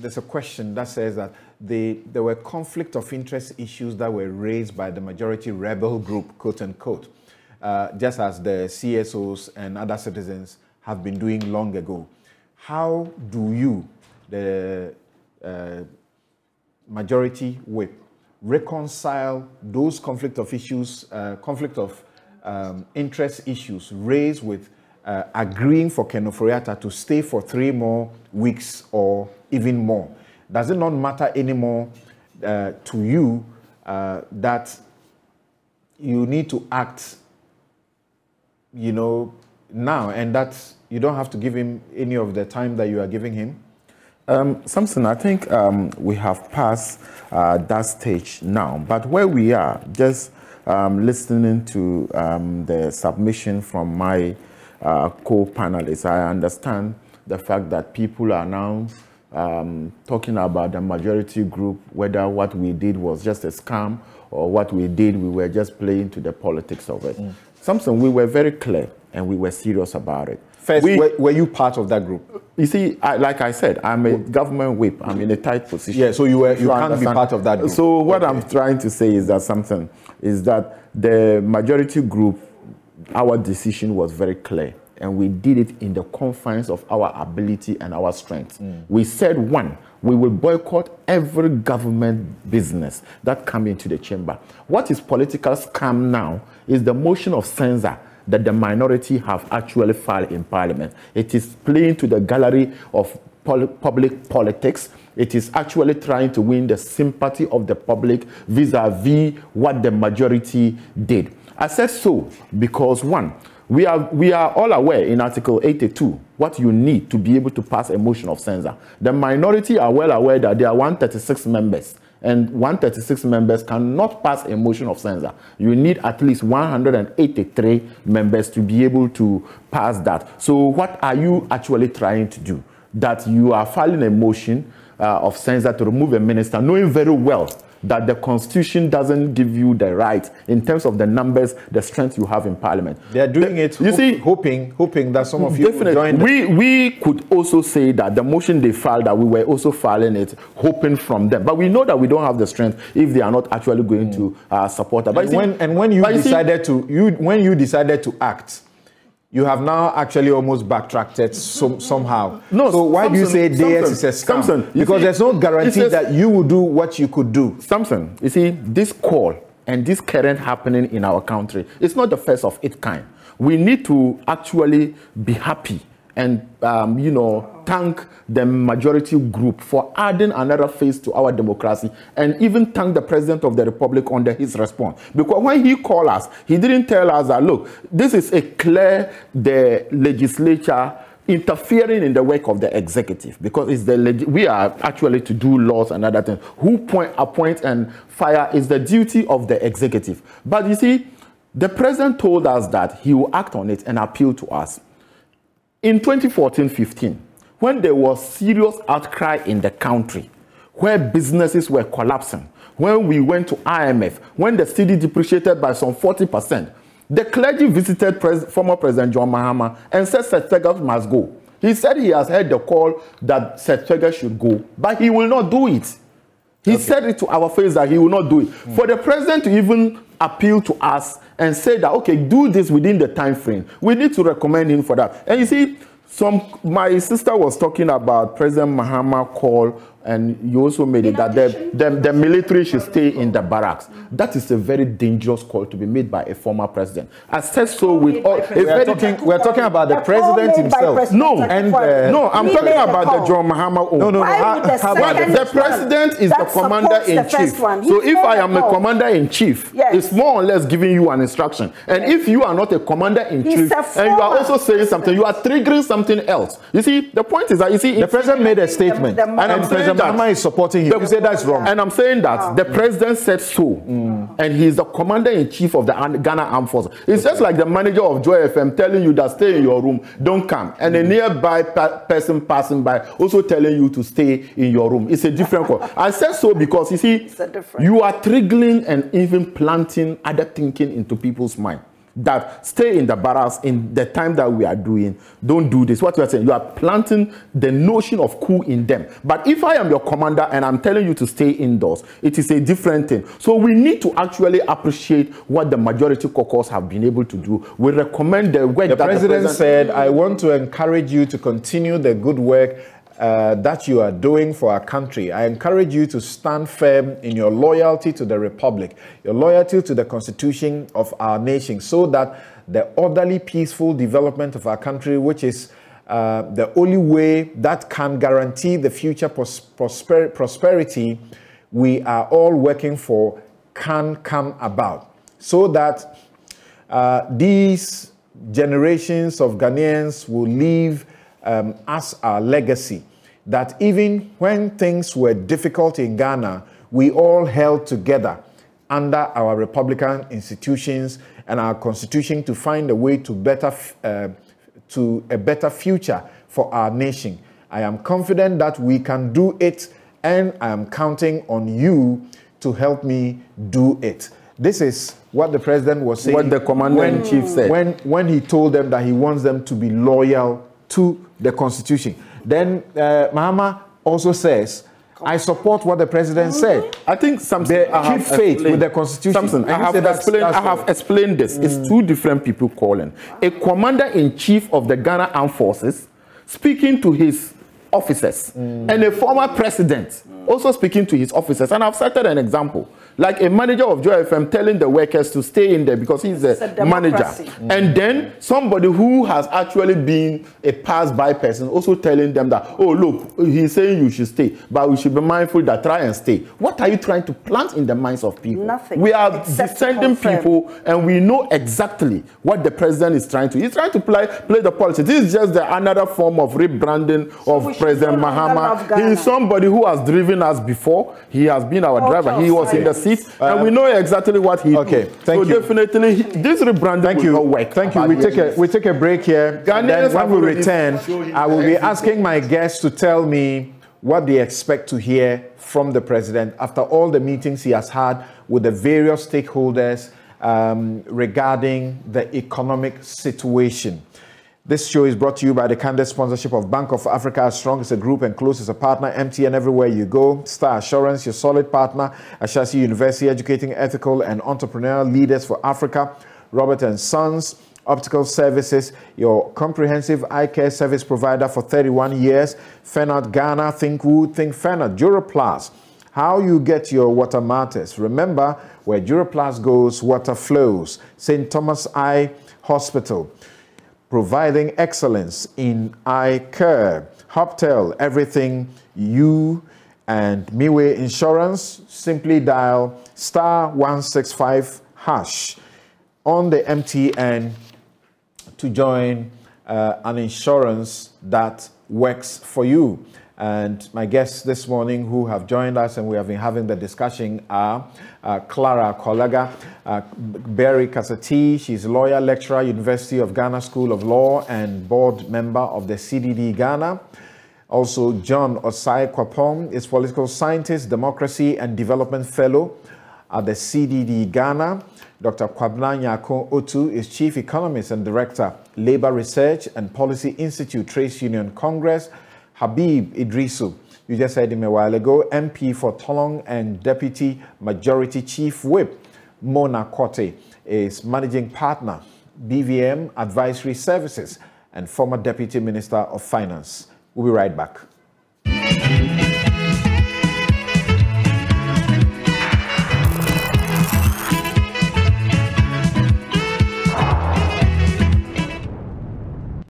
there's a question that says that the, there were conflict of interest issues that were raised by the majority rebel group, quote unquote, uh, just as the CSOs and other citizens have been doing long ago. How do you, the uh, majority whip, reconcile those conflict of issues, uh, conflict of um, interest issues raised with uh, agreeing for Ken Ofori-Atta to stay for three more weeks or even more? Does it not matter anymore uh, to you uh, that you need to act, you know, now and that you don't have to give him any of the time that you are giving him? Um, Samson, I think um, we have passed uh, that stage now, but where we are, just um, listening to um, the submission from my uh, co-panelists, I understand the fact that people are now um, talking about the majority group, whether what we did was just a scam or what we did, we were just playing to the politics of it. Mm. Samson, we were very clear and we were serious about it. First, we, were, were, you part of that group? You see, I, like I said, I'm a government whip. I'm in a tight position. Yeah, so you were you can't understand. be part of that group. So what okay. I'm trying to say is that something is that the majority group, our decision was very clear, and we did it in the confines of our ability and our strength. Mm. We said one, we will boycott every government business that come into the chamber. What is political scam now is the motion of censure that the minority have actually filed in parliament. It is playing to the gallery of pol public politics. It is actually trying to win the sympathy of the public vis-a-vis -vis what the majority did. I said so because one, we are, we are all aware in Article 82 what you need to be able to pass a motion of censure. The minority are well aware that there are 136 members and 136 members cannot pass a motion of censure. You need at least 183 members to be able to pass that. So what are you actually trying to do? That you are filing a motion uh, of censure to remove a minister, knowing very well that the constitution doesn't give you the right in terms of the numbers, the strength you have in parliament. They are doing the, it, you see, hoping, hoping that some of you definitely. We we could also say that the motion they filed that we were also filing it, hoping from them. But we know that we don't have the strength if they are not actually going mm. to uh, support us. But and, when, and when you decided see, to you when you decided to act you have now actually almost backtracked some, somehow. No, so why Samson, do you say DS is a scam? Samson, because see, there's no guarantee that you will do what you could do. Samson, you see, this call and this current happening in our country, it's not the first of its kind. We need to actually be happy and um, you know thank the majority group for adding another face to our democracy and even thank the president of the republic under his response. Because when he called us he didn't tell us that look this is a clear the legislature interfering in the work of the executive because it's the we are actually to do laws and other things. Who point appoint and fire is the duty of the executive. But you see the president told us that he will act on it and appeal to us in 2014-15, when there was serious outcry in the country, where businesses were collapsing, when we went to IMF, when the cedi depreciated by some 40%, the clergy visited pres former President John Mahama and said Seth must go. He said he has heard the call that Seth should go, but he will not do it. He okay. said it to our face that he will not do it. Mm. For the president to even appeal to us and say that, okay, do this within the time frame, we need to recommend him for that. And you see, some my sister was talking about President Mahama call and you also made it that the, the, the, military should stay in the barracks. That is a very dangerous call to be made by a former president. I said so with all. We're talking, we're talking about the president himself. No, and uh, no, I'm talking about the John Mahama. No, no, no. How, the, the president is the commander in chief. So if I am a commander in chief, yes. it's more or less giving you an instruction. And yes. if you are not a commander in chief and you are also saying something, you are triggering something else. You see, the point is that you see, the president made a statement, and I'm saying that is supporting him. The, you say that's wrong. And I'm saying that wow. the president said so, mm. and he's the commander in chief of the Ghana Armed Forces. It's okay. just like the manager of Joy FM telling you that stay in your room, don't come, and mm. a nearby person passing by also telling you to stay in your room. It's a different call. I said so because you see, you are triggering and even planting other thinking into people's mind. That stay in the barracks in the time that we are doing. Don't do this. What you are saying, you are planting the notion of coup in them. But if I am your commander and I'm telling you to stay indoors, it is a different thing. So we need to actually appreciate what the majority caucus have been able to do. We recommend the work the that president the president said, I want to encourage you to continue the good work uh, that you are doing for our country. I encourage you to stand firm in your loyalty to the Republic, your loyalty to the Constitution of our nation, so that the orderly, peaceful development of our country, which is uh, the only way that can guarantee the future pros- prosper- prosperity we are all working for, can come about. So that uh, these generations of Ghanaians will leave um, as our legacy that even when things were difficult in Ghana, we all held together under our republican institutions and our constitution to find a way to better uh, to a better future for our nation. I am confident that we can do it, and I am counting on you to help me do it. This is what the president was saying. What the commander in chief said. When, when he told them that he wants them to be loyal to the constitution. Then uh, Mahama also says, I support what the president said. I think something They I keep faith explained. with the constitution. And I have explained. that's I have explained this. It's two different people calling. A commander in chief of the Ghana Armed Forces speaking to his officers, and a former president also speaking to his officers. And I've cited an example, like a manager of Joy FM telling the workers to stay in there because he's a, a manager, democracy. and then somebody who has actually been a pass-by person also telling them that, oh look, he's saying you should stay, but we should be mindful that try and stay. What are you trying to plant in the minds of people? Nothing, We are descending people, and we know exactly what the president is trying to. He's trying to play play the politics. This is just the another form of rebranding we of President Mahama. He is somebody who has driven us before. He has been our Culture driver. He was in the seat, and we know exactly what he. Okay, do. thank so you. definitely, this rebranding Thank will you. work. Thank you. We take a we take a break here. Ghanaians And then when we return, I will be asking my guests to tell me what they expect to hear from the president after all the meetings he has had with the various stakeholders um, regarding the economic situation. This show is brought to you by the candid sponsorship of Bank of Africa. As strong as a group and close as a partner, MTN everywhere you go. Star Assurance, your solid partner. Ashesi University, educating ethical and entrepreneurial leaders for Africa. Robert and Sons, Optical Services, your comprehensive eye care service provider for 31 years. Fenard Ghana, Think Wood, Think Fenard, Duroplast. How you get your water matters. Remember, where Duroplast goes, water flows. St. Thomas Eye Hospital providing excellence in eye care. Hubtel, everything you and Miwe Insurance, simply dial star 165 hash on the MTN to join uh, an insurance that works for you. And my guests this morning who have joined us and we have been having the discussion are uh, Clara Kolega, uh, Barry Kasati, she's a lawyer, lecturer, University of Ghana School of Law and board member of the CDD Ghana. Also, John Osae-Kwapong is political scientist, democracy and development fellow at the CDD Ghana. Dr. Kwabena Nyarko Otoo is chief economist and director, Labor Research and Policy Institute, Trades Union Congress. Habib Iddrisu, you just said him a while ago, MP for Tolon and Deputy Majority Chief Whip. Mona Quartey is managing partner, BVM Advisory Services, and former Deputy Minister of Finance. We'll be right back.